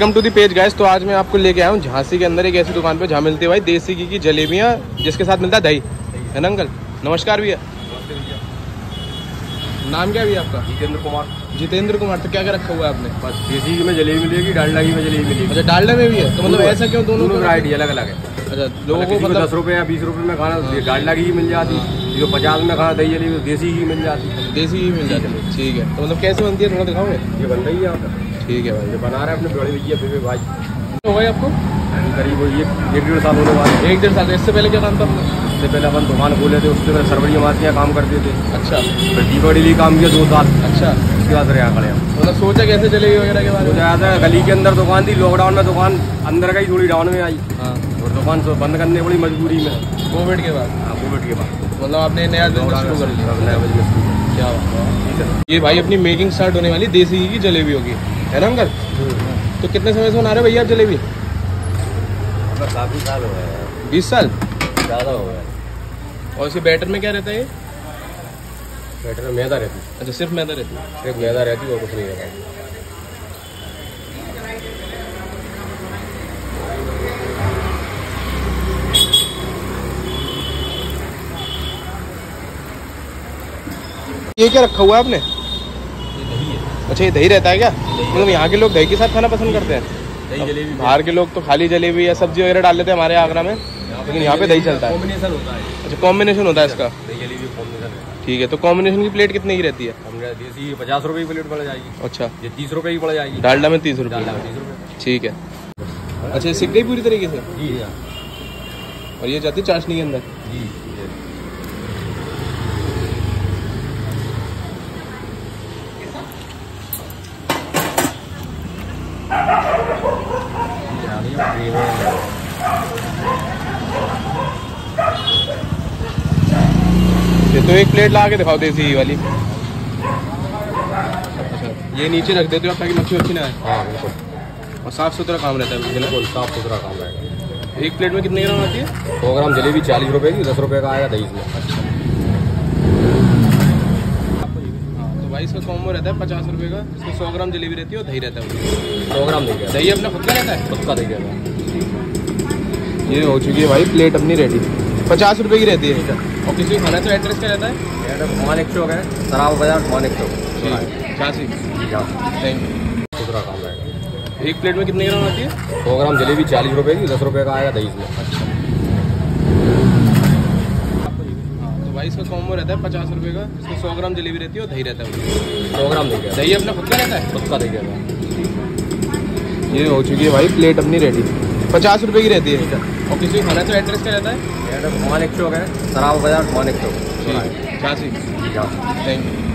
Welcome to the page guys तो आज मैं आपको लेके आया हूँ झांसी के अंदर एक ऐसी दुकान पे जहाँ मिलती है भाई देसी घी की जलेबियाँ जिसके साथ मिलता है दही। है ना अंकल नमस्कार भैया। नाम क्या भैया आपका? जितेंद्र कुमार। जितेंद्र कुमार तो क्या क्या रखा हुआ है आपने? बस देसी घी में जलेबी मिलेगी डालडा घी में जलेबी मिलेगी। अच्छा डालडा में भी है? तो मतलब ऐसा क्यों दोनों वैरायटी अलग अलग है। अच्छा लोगों को किसी को दस मतलब रुपए या बीस रुपए में खाना डालडा घी मिल जाती। किसी को पचास में खाना दही जलेबी देसी घी मिल जाती। देसी घी मिल जाती। है ठीक है। तो मतलब कैसे बनती है थोड़ा दिखाओगे? ये बन रही है पर। ठीक है भाई ये बना रहे हैं अपने बड़े भैया बेबे भाई। हो गई आपको? करीब ये एक डेढ़ साल होने वाले एक डेढ़ साल इससे पहले क्या काम था इससे पहले अपन दुकान खोले थे उससे पहले सरवड़ी मातियाँ काम करते थे। अच्छा। फिर दीपावली लिए काम किया दो साल। अच्छा। उसके बाद यहाँ खड़े हैं मतलब सोचा कैसे जलेबी वगैरह के बारे में? ज़्यादा गली के अंदर दुकान थी लॉकडाउन में दुकान अंदर गई थोड़ी डाउन में आई। हाँ। और दुकान बंद करने पड़ी मजबूरी में। कोविड के बाद? हाँ कोविड के बाद। मतलब आपने नया बिज़नेस शुरू कर लिया। नया बिज़नेस क्या है। ये भाई अपनी मेकिंग स्टार्ट होने वाली देसी की जलेबी होगी है ना अंकल तो कितने समय से बना रहे भैया आप जलेबी? काफ़ी साल हो गए बीस साल? ज़्यादा हो गया। और इसे बैटर में क्या रहता है ये? बैटर में मैदा रहती। है अच्छा सिर्फ़ मैदा रहती है? सिर्फ़ मैदा रहती है और कुछ नहीं रहता। ये क्या रखा हुआ है आपने? अच्छा ये दही रहता है क्या? मतलब यहाँ के लोग दही के साथ खाना पसंद करते हैं? जलेबी बाहर के लोग तो खाली जलेबी या सब्ज़ी वगैरह डाल लेते हैं हमारे आगरा में लेकिन यहाँ पे दही चलता है। कॉम्बिनेशन होता है। अच्छा कॉम्बिनेशन होता है इसका? दही जलेबी कॉम्बिनेशन ठीक है तो कॉम्बिनेशन की प्लेट कितने की रहती है? पचास रुपए की प्लेट पड़ जाएगी। अच्छा। ये तीस रुपए की पड़ जाएगी। डालडा में तीस रुपए। ठीक है। अच्छा सिक गई पूरी तरीके से? जी हाँ। और ये जाती है चाशनी के अंदर? जी ये तो एक प्लेट ला के दिखाओ देसी वाली। अच्छा ये नीचे रख देते हो ताकि मक्खी वक्खी ना आए। हाँ बिल्कुल। और साफ़ सुथरा काम रहता है बिल्कुल साफ़ सुथरा काम रहेगा। एक प्लेट में कितने ग्राम आती है? सौ ग्राम जलेबी चालीस रुपए की दस रुपए का आएगा दही में हाँ भाई इसका कॉम्बो रहता है पचास रुपये का इसमें सौ ग्राम जलेबी रहती है और दही रहता है सौ ग्राम दही दही अपना खुद का रहता है? खुद का दही गया ये हो चुकी है भाई प्लेट अपनी रेडी पचास रुपये की रहती है। और किसी को खाना तो एड्रेस क्या रहता है? मान एक चौक है सराव बाज़ार एक चौक। झांसी। थैंक यू सुथरा काम रहेगा। एक प्लेट में कितने ग्राम आती है? सौ ग्राम जलेबी चालीस रुपए की दस रुपए का आएगा दही में तो भाई इसका कॉम्बो रहता है पचास रुपए का इसमें सौ ग्राम जलेबी रहती है और दही रहता है सौ ग्राम दही दही अपना खुद का रहता है? खुद का दही रहता ये हो चुकी है भाई प्लेट अपनी रेडी पचास रुपए की रहती है। और किसी को खाना तो एड्रेस क्या रहता है? मान एक चौक है शराब बाज़ार मान एक चौक झांसी है। Thank you